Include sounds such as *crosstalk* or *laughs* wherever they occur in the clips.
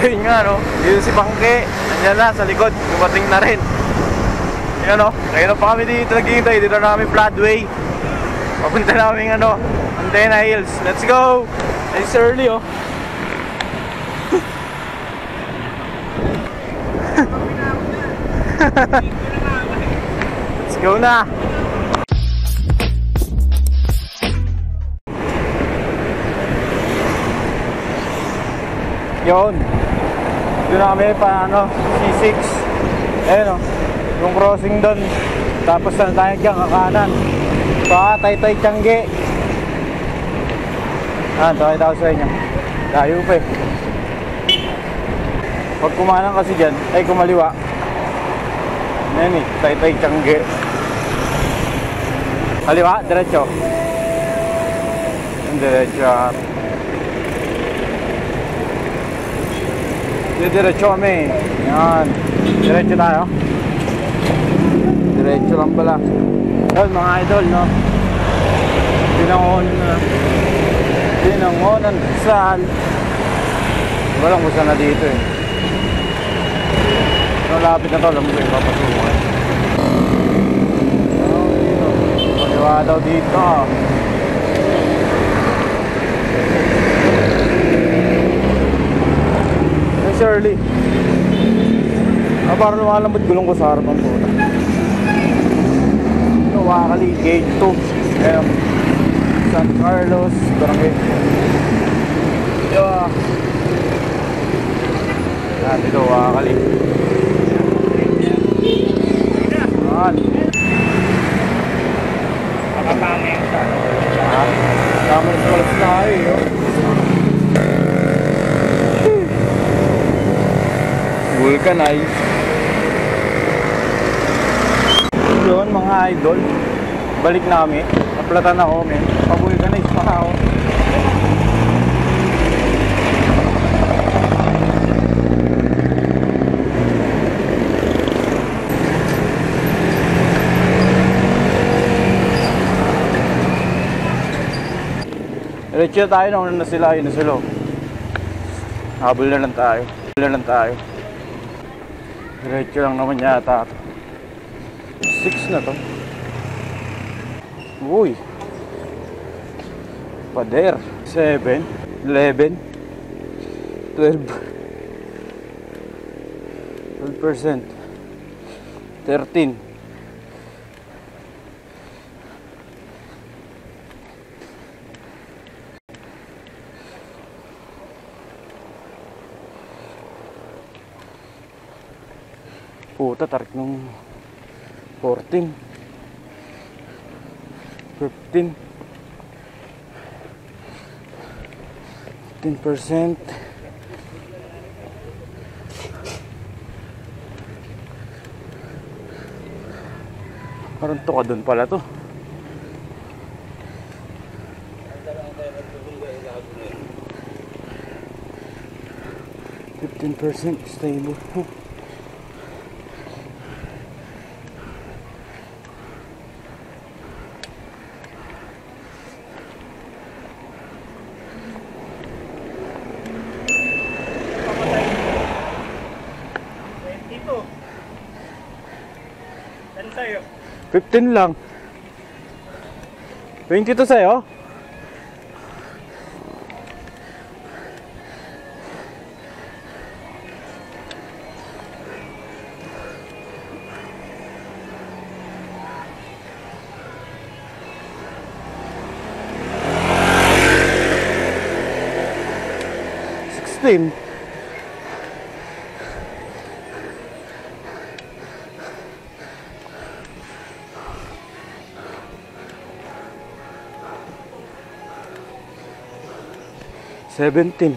Ayun nga, no? Dito si Bangke. Nandiyan na, sa likod. Dumating na rin. Yan, no? Ngayon pa kami dito naghihintay. Dito na kami Floodway. Papunta namin, ano, Antena Hills. Let's go! It's early, oh. *laughs* Let's go na! Yun. Doon kami pa ano, C6. Ayun o. Yung crossing doon. Tapos na tayo dyan kakanan. Pa, Taytay Tiangge. Ah, tayo daw sa inyo. Layo pa eh. Pag kumanan kasi dyan, ay kumaliwa. Yan eh, Taytay Tiangge. Kaliwa, diretso. Diretso. Ah. Diretso kami. Yan. Diretso tayo. Diretso lang pala. Yun mga idol, no? Pinangon na. Pinangonan saan. Walang kusa na dito eh. No, lapit na to. Alam mo ko yung papasukan. Oh, dito. Maliwa daw dito. Shirley. Ah, parang lumalambot gulong ko sa harapan po. Ito, Wakali, Gate 2. Ayan. San Carlos, Barangay. Ito, ah. Yan, dito, Wakali. Yan. Nakapangin ka. Ah, Tama na sa na tayo, eh, oh. Vulcanize. Yun mga idol. Balik namin. Naplatan ako, men. Pag-vulcanize pa ako. Diretso tayo nung na sila, yun na sila. Habol na lang tayo. Habol na lang tayo. Diretso lang naman yata. 6 na to. Uy. Pader. 7. 11. 12. 12%. 13. Puta, tarik nung 14 15 15% Parang to ka dun pala to. Fifteen percent stable. 15 lang. 20 to sa'yo? Sixteen. Seventeen.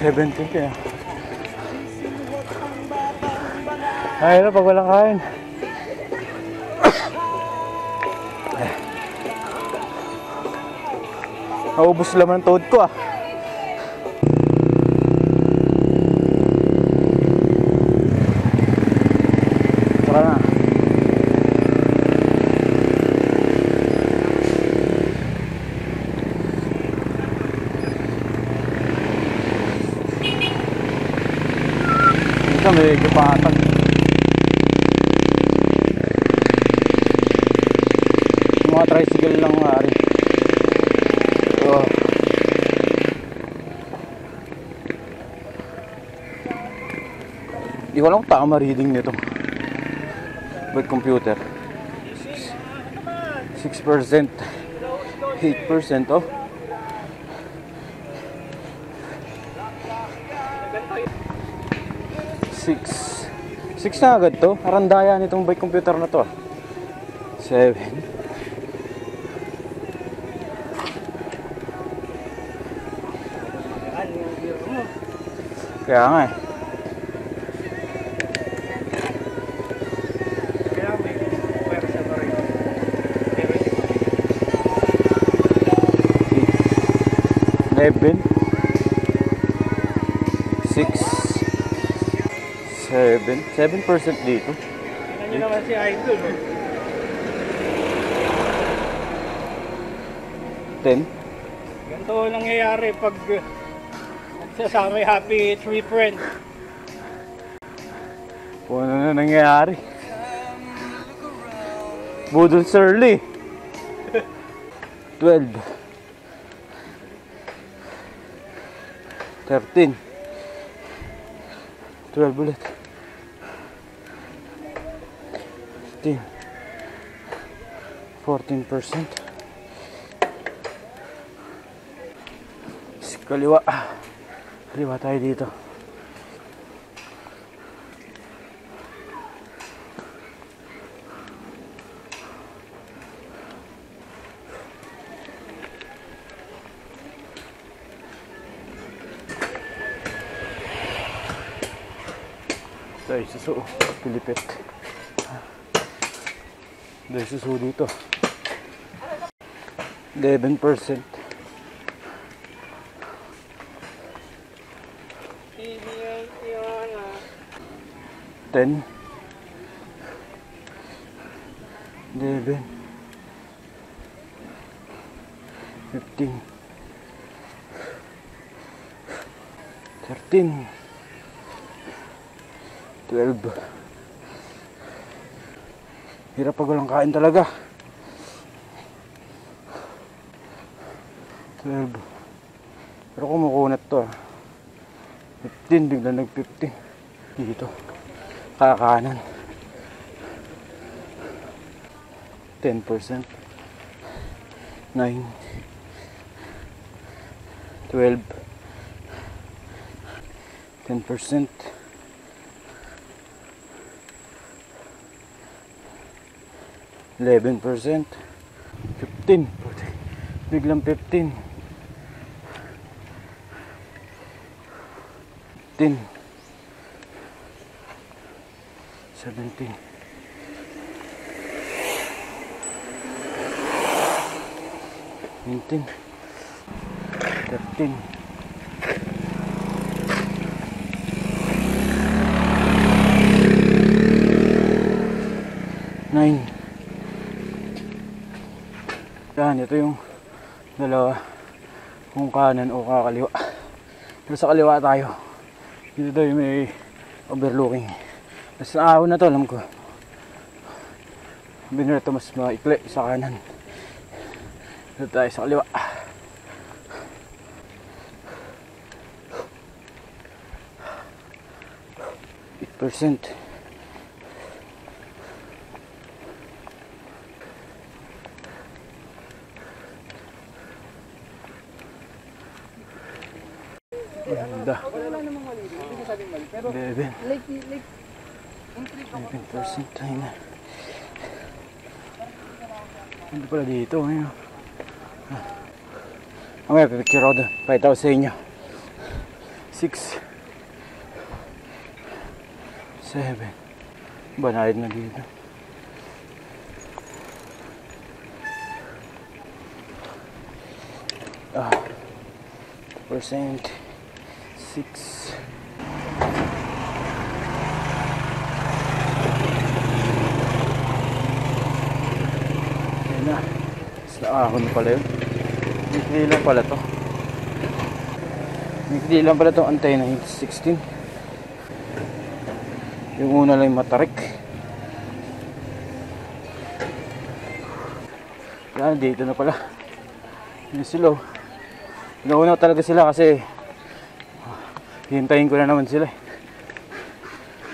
17. Seventeen kaya. Ay, na pag walang kain. *coughs* Naubos laman ang toad ko ah. Tara na. Patag. Yung mga tricycle lang maaari. Oh. Di ko alam tama reading nito. With computer. 6%. 8% oh. Six. Six na agad to. Arandaya nitong bike computer na to. ah. Seven. Yan, yung gear mo. Kaya nga eh. Kaya 7 7% dito. Nyo naman si Idol, oh. 10 Ganito ang nangyayari pag uh, nagsasama happy tree friend. kung ano na nangyayari. Budol Surly. 12 13 12 ulit 15 14% Kaliwa. Kaliwa tayo dito. Dahil suso. Pilipit. Dahil suso dito. 11%. Ten. Eleven. Fifteen. Thirteen. Twelve. Hirap pag walang kain talaga. Twelve. Pero kumukunat to ah. 15, bigla nag 15 dito kakanan 10% 9 12 10% 11% 15 biglang 15 15 17 19 13 9 ito yung dalawa. Kung kanan o kakaliwa. Pero sa kaliwa tayo. Dito tayo may overlooking. Mas naahon na to alam ko. Binirito mas maikli sa kanan. Dito tayo sa kaliwa. Percent. Ganda. Eleven. Eleven percent tayo na. Hindi pala dito ngayon. Mamaya pipicture ako doon. Pakita ko sa inyo. 6 7 Banayad na dito. Ah, percent 6 Ayan na. Sa ahon pala yun. Mikli lang pala to. Mikli lang pala tong antenna yung 16. Yung una lang matarik. Yan, dito na pala. Yung silo. Nauna talaga sila kasi ah, hintayin ko na naman sila eh.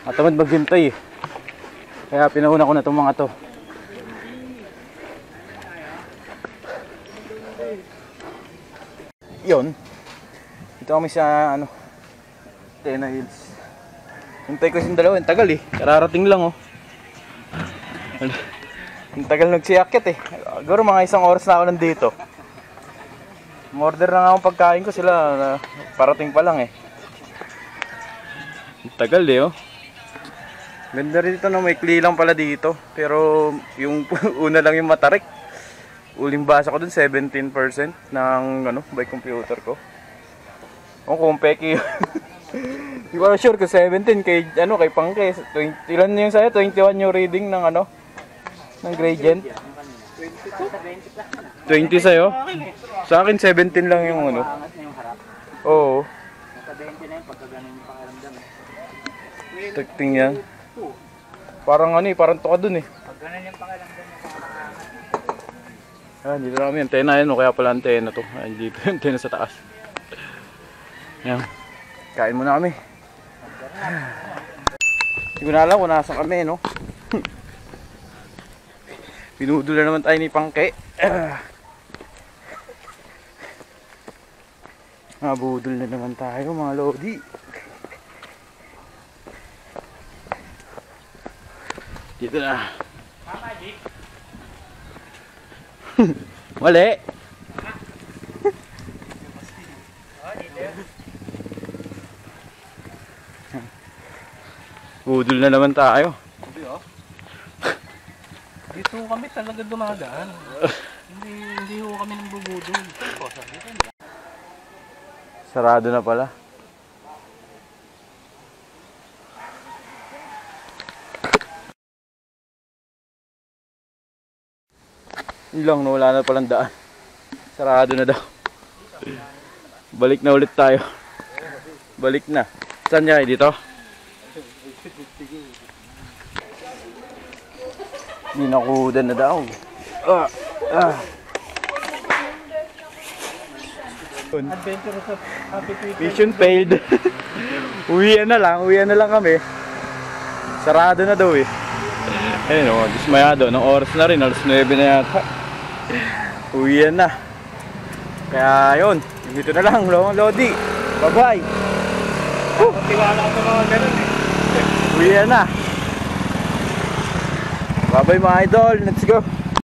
At tamad maghintay eh. Kaya pinauna ko na itong mga to. Yun. Dito kami sa ano, Tena Hills. Hintay ko yung dalawa, ang tagal eh. Kararating lang oh. Ang tagal nagsiyakit eh. Siguro mga isang oras na ako nandito. Order na nga akong pagkain ko sila. na- Parating pa lang eh. Tagal eh oh. Ganda rin dito no, may kli lang pala dito. Pero yung *laughs* una lang yung matarik. Uling basa ko dun 17% ng ano, by computer ko. O kung peki Hindi ko sure kung 17 kay ano kay Pangke 20 ilan yung sa'yo 21 yung reading ng ano ng gradient 20 sa'yo sa akin 17 lang yung ano oo Tagting yan parang ano eh parang tuka dun eh Ah, dito na kami, antena yan, o kaya pala antena to. Ayan, dito yung antena sa taas. Yan. Kain muna kami. Hindi ko na alam kung nasa kami, no? *laughs* Pinudol na naman tayo ni Pangke. *sighs* Nabudol na naman tayo, mga lodi. Dito na. *laughs* Mali. Budol na naman tayo. *laughs* Dito kami talaga dumadaan. hindi hindi ho kami nang bubudol. Sarado na pala. Yun lang, nawala na palang daan. Sarado na daw. Balik na ulit tayo. Balik na. Saan niya? Dito? Binakudan na daw. Ah, ah. Adventurous of Happy Twitter. Mission failed. *laughs* uwian na lang, uwian na lang kami. Sarado na daw eh. Ayun o, dismayado. Nung oras na rin, alas 9 na yata. Uwian na. Kaya yun, dito na lang, Lo- Lodi. Bye-bye. Tiwala ko mga ganun eh. Uwian na. Bye-bye mga idol. Let's go.